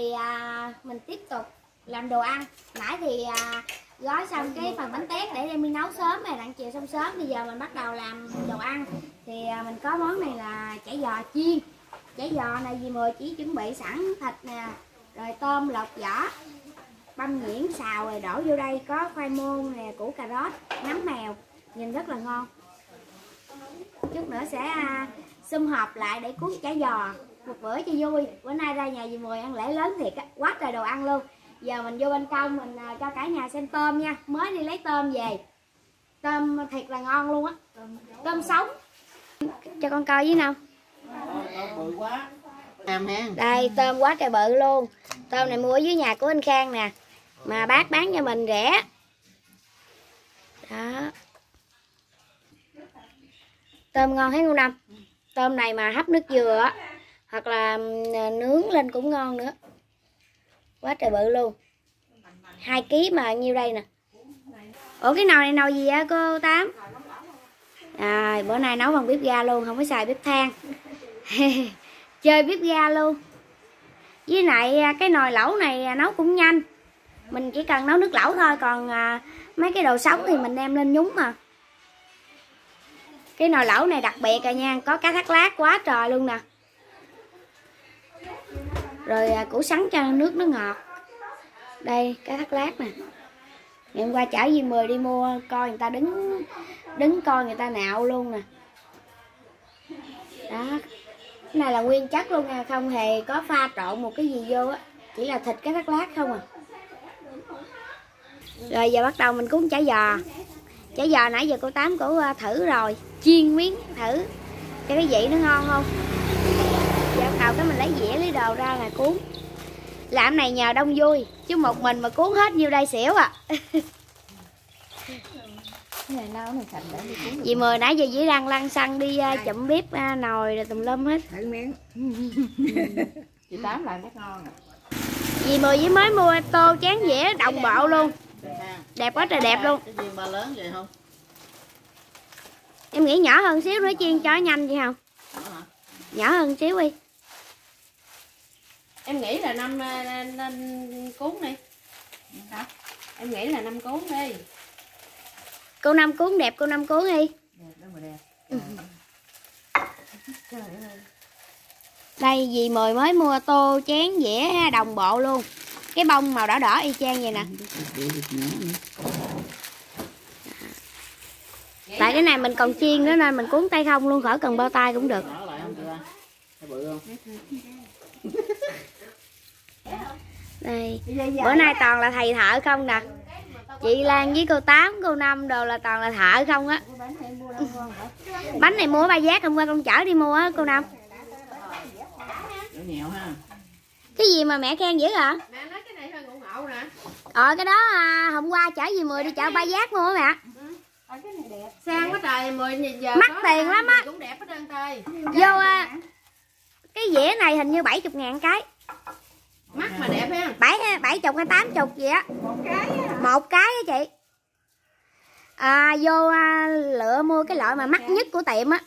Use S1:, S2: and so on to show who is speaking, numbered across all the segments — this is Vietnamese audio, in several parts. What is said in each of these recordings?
S1: thì à, mình tiếp tục làm đồ ăn. Nãy thì à, gói xong cái phần bánh tét để đem đi nấu sớm rồi đặng chiều xong sớm. Bây giờ mình bắt đầu làm đồ ăn. Thì à, mình có món này là chả giò chiên. Chả giò này dì mười chỉ chuẩn bị sẵn thịt nè rồi tôm lọc vỏ băm nhuyễn xào rồi đổ vô đây. Có khoai môn nè củ cà rốt nấm mèo. Nhìn rất là ngon. Chút nữa sẽ à, xung họp lại để cuốn chả giò một bữa cho vui bữa nay ra nhà dì mười ăn lễ lớn thiệt á. Quá trời đồ ăn luôn. Giờ mình vô bên trong mình à, cho cả nhà xem tôm nha. Mới đi lấy tôm về. Tôm thiệt là ngon luôn á. Tôm sống. Cho con coi với nào. Đây tôm quá trời bự luôn. Tôm này mua ở dưới nhà của anh khang nè. Mà bác bán cho mình rẻ. Đó. Tôm ngon thấy không năm tôm này mà hấp nước dừa á hoặc là à, nướng lên cũng ngon nữa. Quá trời bự luôn. Hai ký mà nhiêu đây nè. Ủa cái nồi này nồi gì á cô tám? À bữa nay nấu bằng bếp ga luôn không có xài bếp than. Chơi bếp ga luôn. Với lại à, cái nồi lẩu này à, nấu cũng nhanh. Mình chỉ cần nấu nước lẩu thôi còn à, mấy cái đồ sống thì mình đem lên nhúng mà. Cái nồi lẩu này đặc biệt rồi nha có cá thác lát quá trời luôn nè rồi à, củ sắn cho nước nó ngọt. Đây cá thác lát nè. Ngày hôm qua chở gì Mười đi mua coi người ta đứng đứng coi người ta nạo luôn nè. Đó. Cái này là nguyên chất luôn nha không hề có pha trộn một cái gì vô á. Chỉ là thịt cái thác lát không à. Rồi giờ bắt đầu mình cuốn chả giò. Chả giò nãy giờ cô tám cổ à, thử rồi. Chiên miếng thử cho cái vị nó ngon không? Đầu cái mình lấy dĩa lấy đồ ra là cuốn. Làm này nhờ đông vui chứ một mình mà cuốn hết nhiêu đây xỉu à. Dì mười nãy giờ dĩ đang lăn xăng đi à, chụm bếp à, nồi rồi tùm lum hết.
S2: Thử miếng. Chị tám làm rất ngon nè
S1: dì mười với mới mua tô chén dĩa đồng bộ luôn.
S3: ha
S1: đẹp quá trời đẹp luôn.
S3: Cái viên ba lớn vậy không?
S1: Em nghĩ nhỏ hơn xíu nữa chiên cho nhanh vậy không? Nhỏ hơn xíu đi
S4: em nghĩ là năm ờ, năm cuốn đi.
S2: Hả?
S4: Em nghĩ là năm cuốn đi.
S1: Cô năm cuốn đẹp cô năm cuốn đi.
S2: Đẹp đó mà đẹp.
S1: Đây dì mười mới mua tô chén dĩa đồng bộ luôn. Cái bông màu đỏ đỏ y chang vậy nè. Tại cái này mình còn chiên nữa nên mình cuốn tay không luôn khỏi cần bao tay cũng được đây bữa nay toàn là thầy thợ không nè. Chị Lan với cô tám cô năm đồ là toàn là thợ không á. Bánh này mua ba giác hôm qua con chở đi mua á cô năm. Cái gì mà mẹ khen dữ hả
S4: mẹ nói cái này hơi ngộ ngộ nè
S1: ờ cái đó à, hôm qua chở gì mười đi chợ ba giác mua mẹ.
S4: Sang quá trời mười giờ
S1: Mắc tiền lắm á.
S4: cũng đẹp hết trơn tơi
S1: vô à, cái dĩa này hình như 70 ngàn cái
S4: mắt mà đẹp ha.
S1: Bảy bảy chục hay tám chục gì á. Một cái á. Chị. À, vô à, lựa mua cái loại mà mắc nhất của tiệm á.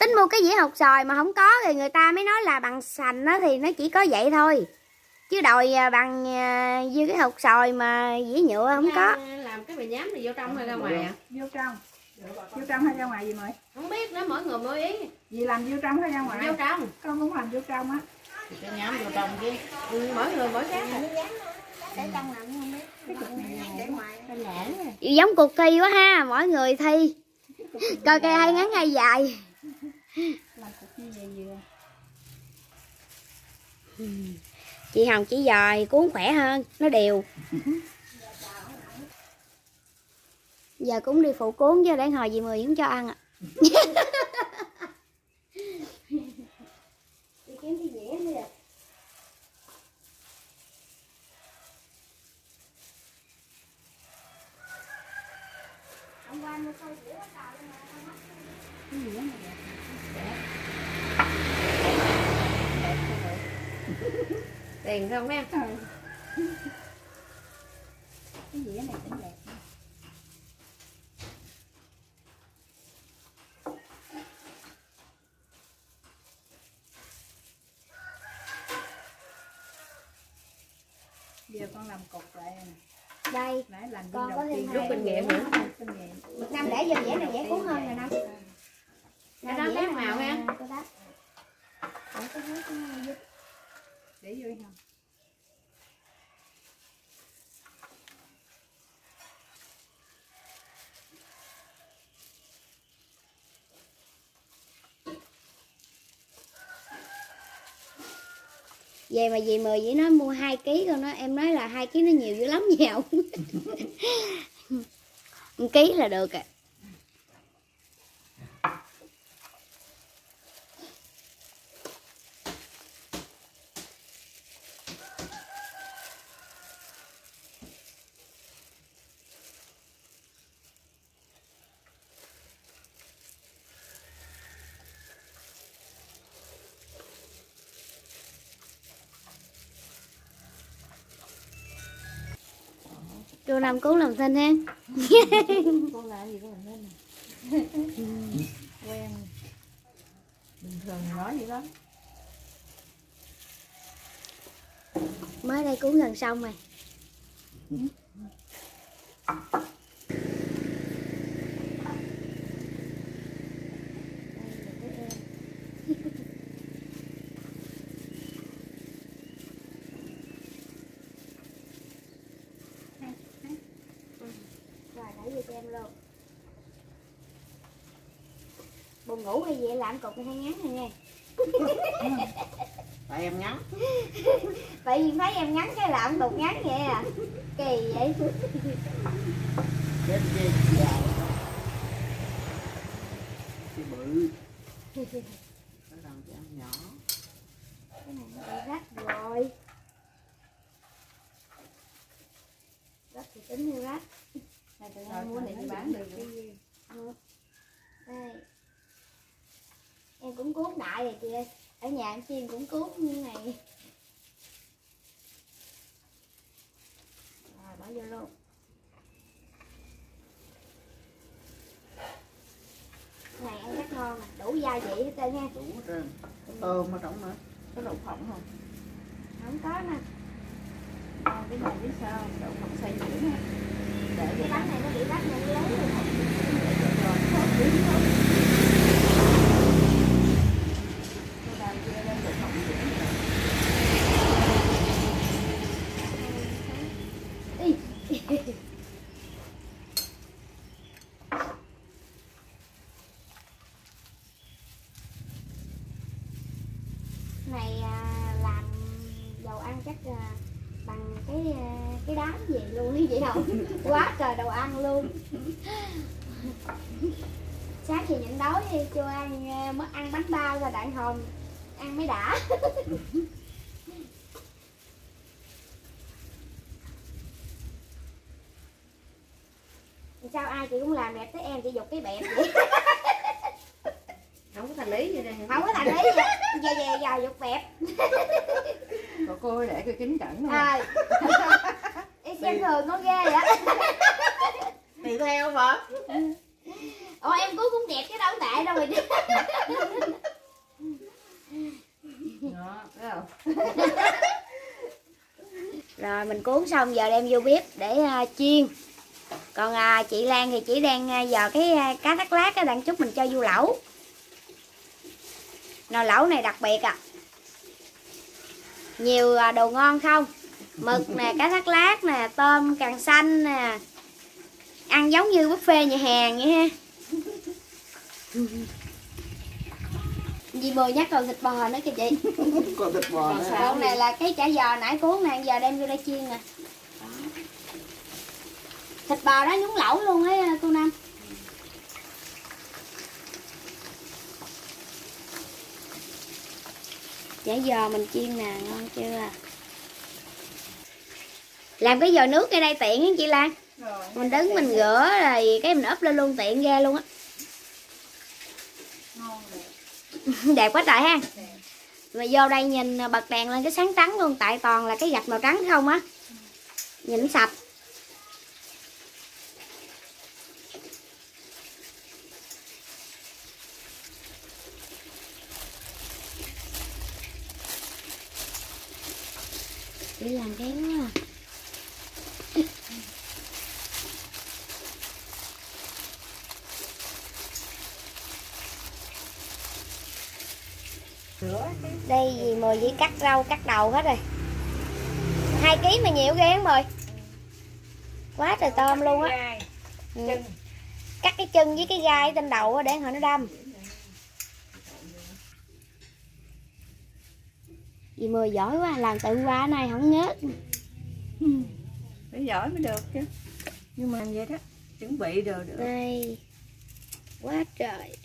S1: Tính mua cái dĩa hột xoài mà không có thì người ta mới nói là bằng sành á thì nó chỉ có vậy thôi. Chứ đòi à, bằng à, như cái hột xoài mà dĩa nhựa không có.
S4: làm cái bì nhám này vô trong hay ra ngoài à?
S2: vô trong. Vô trong hay ra ngoài gì mời?
S4: Không biết đó mỗi người mỗi ý.
S2: Gì làm vô trong hay ra ngoài?
S4: Vô trong.
S2: Con cũng làm vô trong á
S3: thì cái nhám vô trong chứ
S4: ừ, mỗi người mỗi khác
S1: giống cuộc thi quá ha mỗi người thi. Coi cây hay ngắn hay dài. Chị hồng chỉ thì cuốn khỏe hơn nó đều. Giờ cũng đi phụ cuốn chứ để hồi gì mười vẫn cho ăn ạ
S4: đèn không ha ừ.
S2: cái dĩa này cũng đẹp giờ con làm cục lại nè
S1: đây. Con có thêm hai
S2: rút kinh nghiệm nữa
S1: năm để vô dễ này dễ cuốn hơn rồi năm
S4: Cái đó khác màu ha.
S1: cái đó. Để cái cái vô
S2: không
S1: về mà dì mời dì nói mua 2 kg con nó, em nói là hai kg nó nhiều dữ lắm nhiều một ký là được ạ. à làm năm làm thân em.
S2: Cô làm gì có làm thân này quen bình thường nói vậy đó
S1: mới đây cuốn gần xong rồi rồi đẩy vô cho em luôn buồn ngủ hay gì làm cục hay ngắn này nha
S3: tại em ngắn
S1: tại vì thấy em ngắn cái làm cục ngắn vậy à kỳ vậy
S3: chết ghê cái bự nó làm cho em nhỏ
S1: cái này nó bị rách rồi rách thì tính như rách
S2: này tụi em mua này đi bán được cái gì
S1: đây đại rồi chị ơi. Ở nhà em chiên cũng cuốn như này. Rồi bỏ vô luôn. Này ăn rất ngon nè đủ gia vị hết trơn nha
S3: đủ hết trơn. Tôm ở trong nữa. Có đậu phộng không
S1: không có nè.
S2: Còn cái này biết sao đậu phộng xay nhuyễn á để
S1: cái bánh này nó bị rách này lấy rồi.
S2: Tôi làm kia lên đậu phộng nhuyễn
S1: Ý. này à, làm dầu ăn chắc là bằng cái à, cái đám gì luôn ấy vậy không? Quá trời đồ ăn luôn. Sáng thì nhịn đói đi cho ăn à, mất ăn bánh bao rồi đạn hồng. Ăn mới đã. Sao ai chị cũng làm đẹp tới em chị dục cái bẹp vậy
S4: thành lý gì đây
S1: không có thành lý vậy. Về về giờ dục bẹp.
S2: Còn cô để cái kính cẩn luôn.
S1: À em xem thường con ghê vậy.
S3: Tùy theo vợ
S1: ủa em cuối cũng đẹp chứ đâu tệ đâu rồi. Chứ
S2: đó thấy không?
S1: Rồi mình cuốn xong giờ đem vô bếp để à, chiên. Còn à, chị Lan thì chỉ đang à, giờ cái à, cá thắt lát á, đang chút mình cho vô lẩu nồi lẩu này đặc biệt à. Nhiều à, đồ ngon không? Mực nè cá thắt lát nè tôm càng xanh nè. Ăn giống như buffet nhà hàng vậy ha. Dì Mười nhắc còn thịt bò nữa kìa chị.
S3: Còn thịt bò
S2: Còn
S3: nữa?
S1: Con này là cái chả giò nãy cuốn nè, giờ đem vô đây chiên nè. Thịt bò đó nhúng lẩu luôn ấy cô Năm Chả giò mình chiên nè, ngon chưa Làm cái giò nước ở đây tiện á chị Lan.
S2: Rồi.
S1: Mình đứng mình rửa rồi cái mình úp lên luôn tiện ghê luôn á. Đẹp quá trời ha. Mà vô đây nhìn bật đèn lên cái sáng trắng luôn Tại toàn là cái gạch màu trắng không á. Nhìn sạch làm béo quá đây gì mời chỉ cắt rau cắt đầu hết rồi. Hai ký mà nhiều ghê mời quá trời tôm luôn á. Cắt cái ừ. chân. Với cái gai trên đầu để hồi nó đâm. Dì mười giỏi quá làm tự qua này không ngớt
S2: phải giỏi mới được chứ. Nhưng mà vậy đó chuẩn bị đồ được.
S1: Đây quá trời.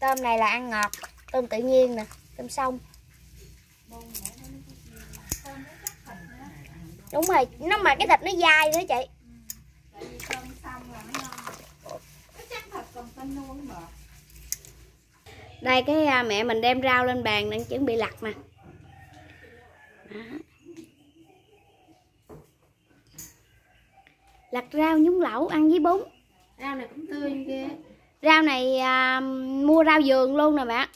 S1: Tôm này là ăn ngọt tôm tự nhiên nè tôm sông. Đúng rồi nó mà cái thịt nó dai nữa chị. Đây cái à, mẹ mình đem rau lên bàn đang chuẩn bị lặt nè Đó. lặt rau nhúng lẩu ăn với bún.
S4: Rau này cũng tươi ghê.
S1: Rau này à, mua rau vườn luôn nè mẹ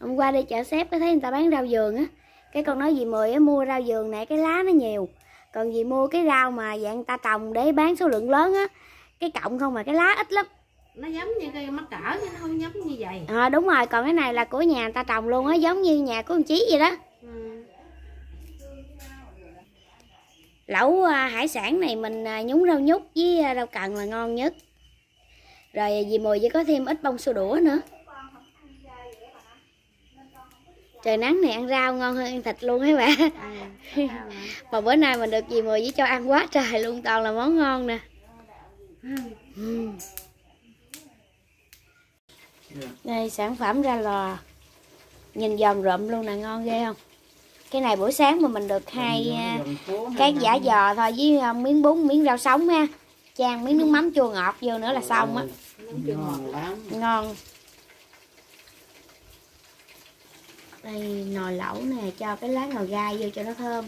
S1: hôm qua đi chợ xếp có thấy người ta bán rau vườn á. Cái con nói dì mười á mua rau vườn này cái lá nó nhiều. Còn dì mua cái rau mà dạng ta trồng để bán số lượng lớn á. Cái cộng không mà cái lá ít lắm
S4: nó giống như cây mắc cỡ chứ nó không giống như vậy.
S1: À, đúng rồi còn cái này là của nhà người ta trồng luôn á giống như nhà của ông chí vậy đó.
S4: Ừ.
S1: lẩu à, hải sản này mình à, nhúng rau nhút với à, rau cần là ngon nhất. Rồi dì mùi chỉ có thêm ít bông xô đũa nữa. Trời nắng này ăn rau ngon hơn ăn thịt luôn ấy bà.
S4: Ừ.
S1: mà bữa nay mình được dì mùi với cho ăn quá trời luôn toàn là món ngon nè. Ừ. đây sản phẩm ra lò. Nhìn giòn rụm luôn nè ngon ghê không? Cái này buổi sáng mà mình được hai à, cái giả giò thôi với à, miếng bún miếng rau sống ha. Chan miếng nước mắm chua ngọt vô nữa là xong á.
S3: Ngon lắm.
S1: Ngon. Đây nồi lẩu nè cho cái lá ngò gai vô cho nó thơm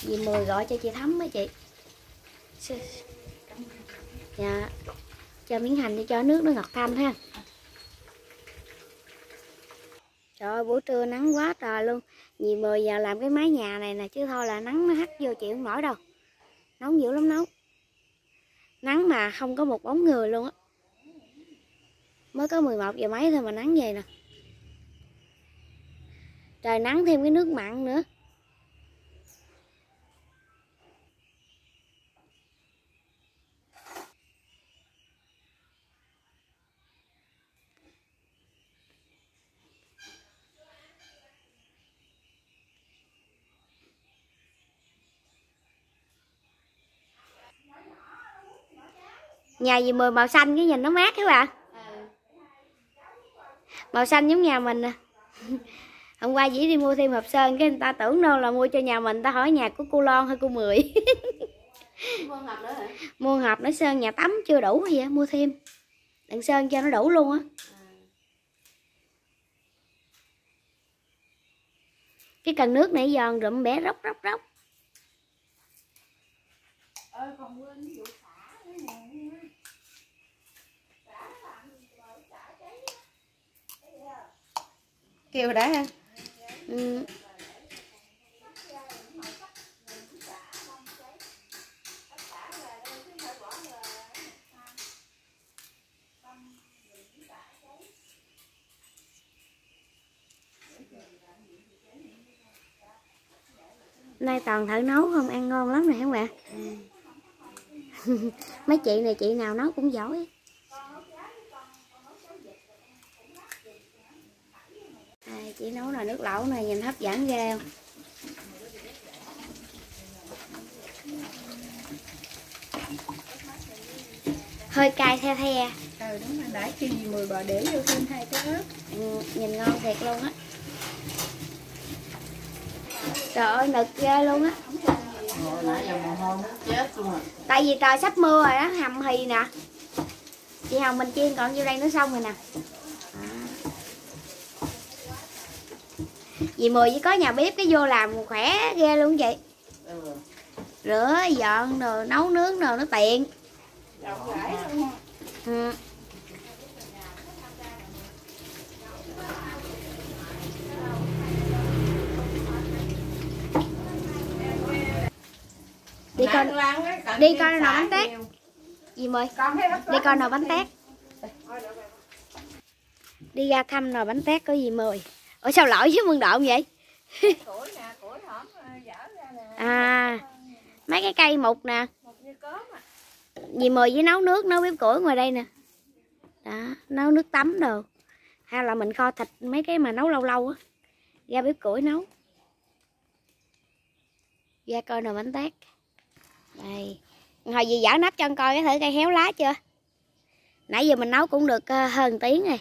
S1: dì mười gọi cho chị thắm á chị. Dạ. Cho miếng hành để cho nước nó ngọt thanh ha. Trời ơi buổi trưa nắng quá trời luôn. Dì mười giờ làm cái mái nhà này nè chứ thôi là nắng nó hắt vô chịu không nổi đâu. Nóng dữ lắm nóng nắng mà không có một bóng người luôn á. Mới có 11 giờ mấy thôi mà nắng vậy nè. Trời nắng thêm cái nước mặn nữa nhà gì mười màu xanh cái nhìn nó mát các bạn. Màu xanh giống nhà mình nè. Hôm qua dĩ đi mua thêm hộp sơn cái người ta tưởng đâu là mua cho nhà mình ta hỏi nhà của cô lon hay cô mười.
S4: Mua hộp nữa hả?
S1: Mua hộp nó sơn nhà tắm chưa đủ hay vậy? Mua thêm. Đừng sơn cho nó đủ luôn á. Cái cần nước này giòn rụm bẻ róc róc róc
S4: kêu đã ha.
S1: Ừ. nay toàn thử nấu không? Ăn ngon lắm này các bạn mấy chị này chị nào nấu cũng giỏi à, chị nấu nồi nước lẩu này nhìn hấp dẫn ghê không? Hơi cay the the
S2: ừ đúng rồi nãy khi gì mười bà để vô thêm hai cái ớt.
S1: Ừ, nhìn ngon thiệt luôn á. Trời ơi nực ghê luôn á. Tại vì trời sắp mưa rồi đó hầm hì nè. Chị hồng mình chiên còn vô đây nữa xong rồi nè Vì mười chỉ có nhà bếp cái vô làm khỏe ghê luôn chị. Rửa dọn rồi nấu nướng rồi nó tiện. Ừ. đi coi đi coi nồi bánh tét. gì mời đi coi nồi bánh tét. đi ra thăm nồi bánh tét có gì mời ủa sao lỗi với mương độn vậy?
S2: Ờ,
S1: à mấy cái cây mục nè.
S2: À.
S1: Dì mời với nấu nước nấu bếp củi ngoài đây nè. Đó nấu nước tắm đồ. Hay là mình kho thịt mấy cái mà nấu lâu lâu á. Ra bếp củi nấu. Ra coi nồi bánh tét. Đây. Hồi gì dở nắp cho con coi cái thử cây héo lá chưa? Nãy giờ mình nấu cũng được ờ, hơn tiếng rồi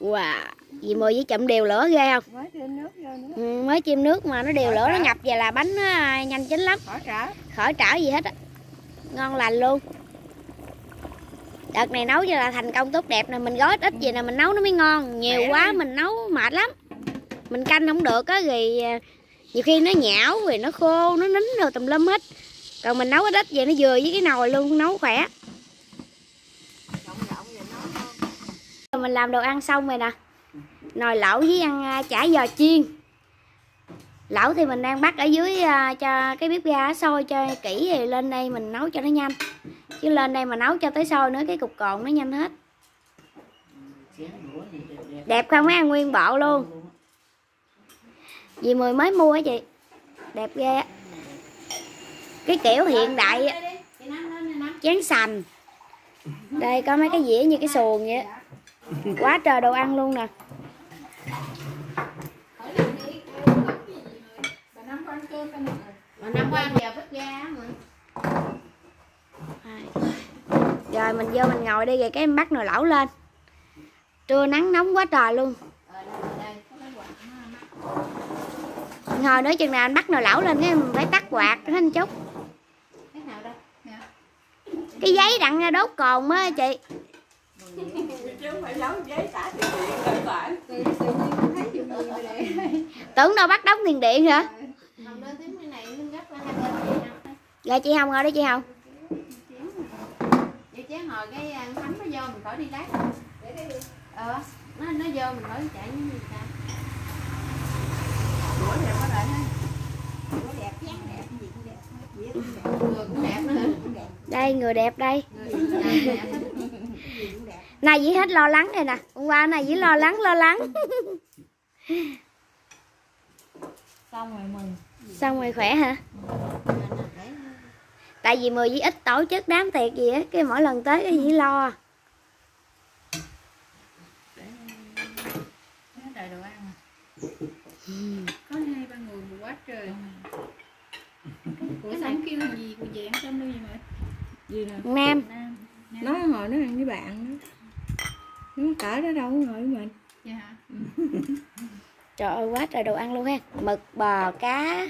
S1: wow dì mời với chậm đều lửa ghê không?
S2: Mới thêm nước vô nữa.
S1: Ừ, mới chim nước mà nó đều lửa nó ngập về là bánh nó à, nhanh chín lắm.
S2: Khỏi trả.
S1: Khỏi trở gì hết á. Ngon lành luôn. Đợt này nấu cho là thành công tốt đẹp nè mình gói ít ít gì nè mình nấu nó mới ngon. Nhiều
S2: Khỏe.
S1: quá
S2: đi.
S1: mình nấu mệt lắm. Mình canh không được á thì à, nhiều khi nó nhão rồi nó khô nó nín rồi tùm lum hết. Còn mình nấu ít ít vậy nó vừa với cái nồi luôn nấu khỏe
S2: rộng rộng vậy nó ngon
S1: mình làm đồ ăn xong rồi nè. Nồi lẩu với ăn à, chả giò chiên. Lẩu thì mình đang bắt ở dưới à, cho cái bếp ga sôi cho kỹ rồi lên đây mình nấu cho nó nhanh. Chứ lên đây mà nấu cho tới sôi nữa cái cục cồn nó nhanh hết. Đẹp không? Mấy ăn nguyên bộ luôn. Vì mười mới mua á chị. Đẹp ghê á. Cái kiểu hiện đại chén sành. Đây có mấy cái dĩa như cái xuồng vậy quá trời đồ ăn luôn nè.
S4: Năm ăn giờ
S1: rồi mình vô mình ngồi đi rồi cái em bắt nồi lẩu lên. Trưa nắng nóng quá trời luôn. Ngồi nữa chừng nào anh bắt nồi lẩu lên cái mình phải tắt quạt hết một chút
S4: đây
S1: cái giấy đặng ra đốt cồn á chị
S2: chứ không phải giấu giấy xả tiền điện rồi phải
S1: tưởng đâu bắt đóng tiền điện hả?
S4: Không
S1: rồi chị hồng ngồi đó chị hồng.
S4: Vậy chén hồi cái ăn thấm nó vô mình khỏi đi lát. Ờ nó nó vô mình khỏi chạy như người ta
S2: đẹp quá ha. Đẹp dáng đẹp gì cũng đẹp Dĩa cũng đẹp.
S4: Người cũng đẹp nữa.
S1: Đây người đẹp đây.
S4: Người đẹp
S1: nay dĩ hết lo lắng rồi nè hôm qua này dĩ lo lắng lo lắng
S2: Xong rồi mừng
S1: xong rồi khỏe hả tại vì mười dĩ ít tổ chức đám tiệc gì á cái mỗi lần tới cái dĩ lo
S5: Nó đợi đồ ăn à. Có hai ba người mà quá trời. Của sống kêu gì của dạng trong đây mà.
S2: Gì nè
S1: nam.
S2: Nó ngồi nó ăn với bạn đó Nó cỡ đó đâu ngồi với mình.
S5: Dạ. Hả?
S1: trời ơi quá trời đồ ăn luôn ha. Mực bò cá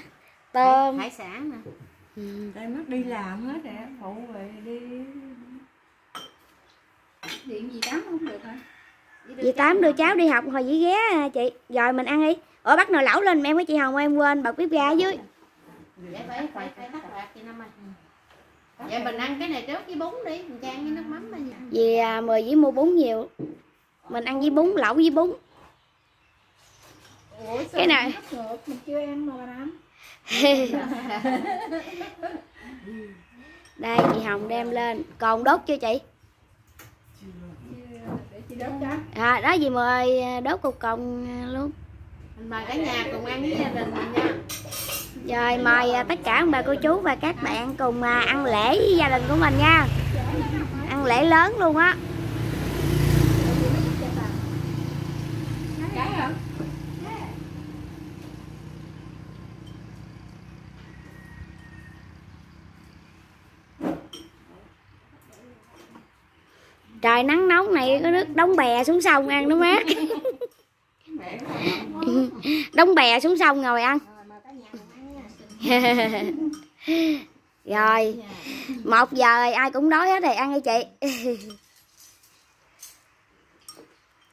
S1: tôm.
S4: Hải sản nè.
S1: Ừ.
S2: Đây mất đi làm hết rồi Phụ về đi.
S5: Điện gì tám không được hả?
S1: Dì Tám đưa cháu đi học hồi dĩ ghé à, chị. Rồi mình ăn đi. Ủa bắt nồi lẩu lên em với chị Hồng em quên bật bếp ga ở dưới.
S4: Vậy phải phải phải tắt quạt chị năm ơi vậy mình ăn cái này trước với bún đi mình chan với nước mắm thôi nha.
S1: Vì à, mời dĩ mua bún nhiều. Mình ăn với bún, lẩu với bún.
S5: Ủa
S1: Cái này-
S5: nó ngược? Mình chưa ăn mà bà Năm.
S1: Đây chị Hồng đem lên. Còn đốt chưa chị?
S5: Để chị đốt cho.
S1: À, đó dì mời à, đốt cục cồng à, luôn
S4: mình mời cả nhà cùng ăn với gia đình mình nha.
S1: Rồi mời à, tất cả ông bà cô chú và các bạn cùng à, ăn lễ với gia đình của mình nha. Ăn lễ lớn luôn á? Trời nắng nóng này có nước đóng bè xuống sông ăn nó mát Đóng bè xuống sông ngồi ăn Rồi Một giờ rồi ai cũng đói hết rồi ăn đi chị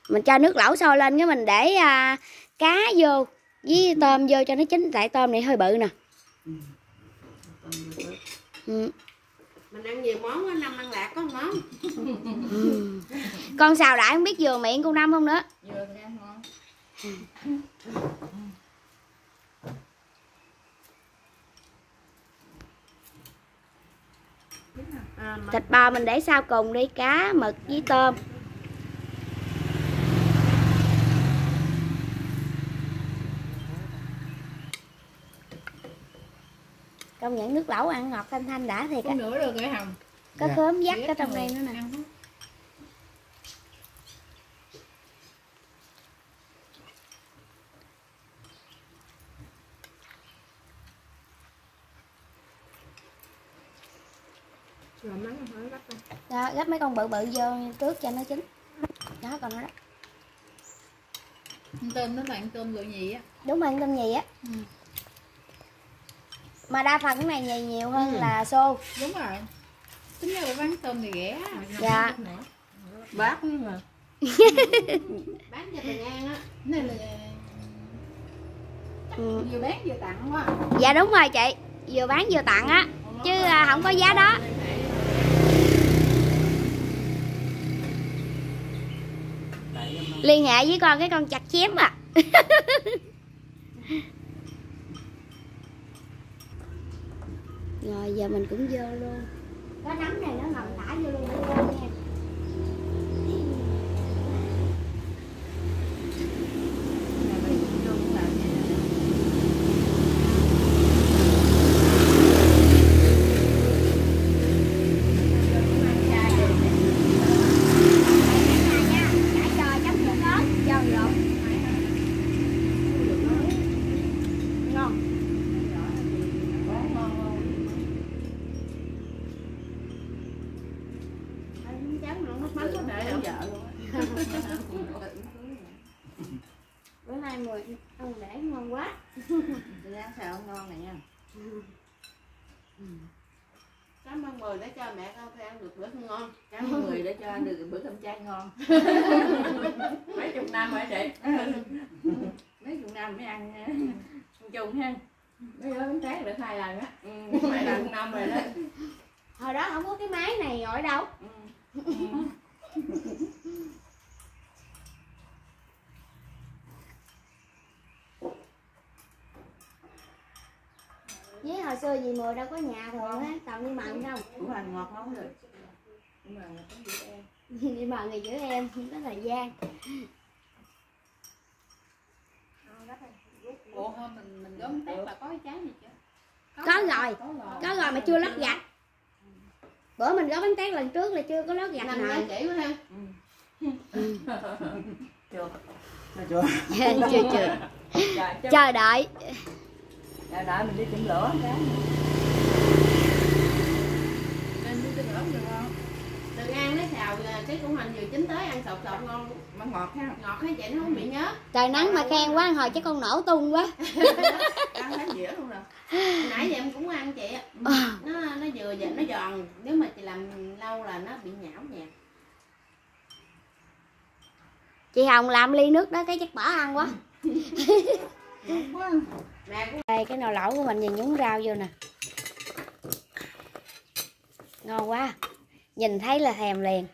S1: Mình cho nước lẩu sôi lên cái mình để à, cá vô với tôm vô cho nó chín tại tôm này hơi bự nè ừ.
S4: mình ăn nhiều món á năm ăn lạc có món
S1: Ừ. con xào đại không biết vừa miệng cô năm không nữa
S5: Vừa thì ngon.
S4: Mà
S1: thịt bò mình để sau cùng đi cá mực với tôm. Công nhận nước lẩu ăn ngọt thanh thanh đã thiệt á.
S5: Nữa rồi cái hồng.
S1: Có
S3: Dạ.
S1: khóm dắt ở trong đây nữa nè
S5: Ăn không?
S2: rồi mắng hỏi bắt con
S1: đó gấp mấy con bự bự vô trước cho nó chín. Đó còn nó đó.
S5: Ăn tôm nó là ăn tôm loại nhì á.
S1: Đúng rồi tôm nhì á.
S5: Ừ.
S1: mà đa phần cái này nhì nhiều hơn
S4: Ừ.
S1: là xô.
S5: Đúng rồi. Tính ra bán tôm thì rẻ.
S1: Dạ.
S2: bác. Mà.
S4: Bán cho bình an á.
S5: Này là
S1: ừ.
S5: vừa bán vừa tặng quá.
S1: Dạ đúng rồi chị. Vừa bán vừa tặng á. Chứ à, không có giá đó liên hệ với con, cái con chặt chém à. Rồi, giờ mình cũng vô luôn. Có nấm này nó ngầm thả vô luôn nha Chả cho chấm nước ớt cho lộn ngon
S4: chán nữa nước mắm có để không
S2: vợ luôn
S1: nay mùi. Ăn để ngon quá.
S2: Ráng sao ngon này nha.
S4: Cảm ơn mười để cho mẹ con phải ăn được bữa ngon.
S2: Cảm ơn người đã cho ăn được bữa cơm chay ngon. Mấy chục năm rồi chị. Mấy chục năm mới ăn nha. chung ha. Mấy đứa bánh tét được hai lần á. Ừ, hai lần năm rồi đó.
S1: Hồi đó không có cái máy này gọi đâu.
S2: Ừ.
S1: với hồi xưa gì mùi đâu có nhà thường á toàn đi mận không
S2: củ hành ngọt lắm rồi. Hành là có gì em
S1: đi mận người giữ em đó là gian.
S5: Ủa thôi mình mình góp tép là có cái trái gì chưa
S1: Có rồi.
S5: có rồi.
S1: Có rồi mà chưa lót gạch. Bữa mình gói bánh tét lần trước là chưa có lót gạch nào.
S4: nhớ kỹ quá ha.
S2: Chưa.
S3: Thấy chưa
S1: chưa. Chưa
S2: chờ chờ
S1: chờ đợi
S2: đợi mình đi chỉnh lửa cái.
S5: Nên đi tương ớt được không?
S4: Đừng ăn nó xào là cái củ hành vừa chín tới ăn sột sột ngon.
S2: Mà ngọt ha.
S4: Ngọt hay vậy nó không bị nhớ.
S1: Trời nắng mà khen quá hồi chắc con nổ tung quá.
S2: Ăn thấy dĩa luôn rồi.
S4: Nãy giờ em cũng ăn chị á
S1: Ờ.
S4: nó nó vừa vậy nó giòn. Nếu mà chị làm lâu là nó bị nhão nhạt.
S1: Chị hồng làm ly nước đó cái chắc bỏ ăn quá.
S4: Cũng
S1: đây cái nồi lẩu của mình nhìn nhúng rau vô nè. Ngon quá. Nhìn thấy là thèm liền.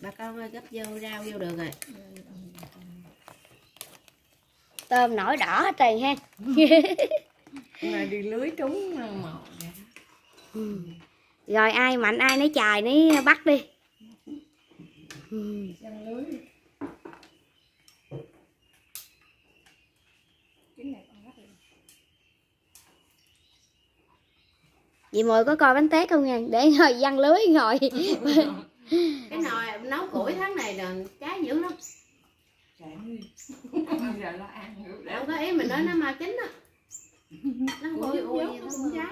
S4: Bà con ơi gấp vô rau vô được rồi.
S1: Tôm nổi đỏ hết trơn ha.
S2: Này đi lưới trúng màu
S1: rồi ai mạnh ai nấy chài nấy bắt đi Chị Mùi có coi bánh tét không nha? Để ngồi văng lưới ngồi.
S4: Cái nồi nấu củi tháng này là trái dữ lắm.
S2: Giờ nó ăn
S4: đâu có ý mình nói nó mau chín á. Nó không ui ui gì
S5: cũng trái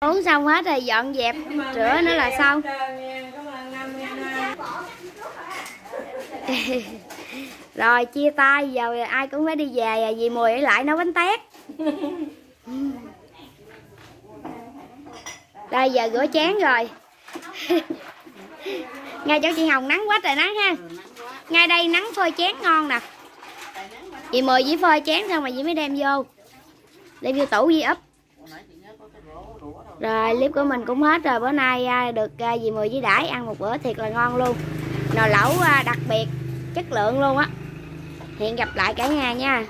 S1: Uống xong hết rồi dọn dẹp Rửa nữa là xong. Rồi chia tay. Giờ ai cũng phải đi về à, Dì Mùi ở lại nấu bánh tét Đây giờ rửa chén rồi. Ngay chỗ chị Hồng nắng quá trời nắng ha. Ngay đây nắng phơi chén ngon nè. Dì Mùi chỉ phơi chén xong mà dì mới đem vô. Đem vô tủ dì úp.
S2: Chị
S1: rồi clip của mình cũng hết rồi. Bữa nay à, được à, dì mười với đãi ăn một bữa thiệt là ngon luôn. Nồi lẩu à, đặc biệt chất lượng luôn á. Hẹn gặp lại cả nhà nha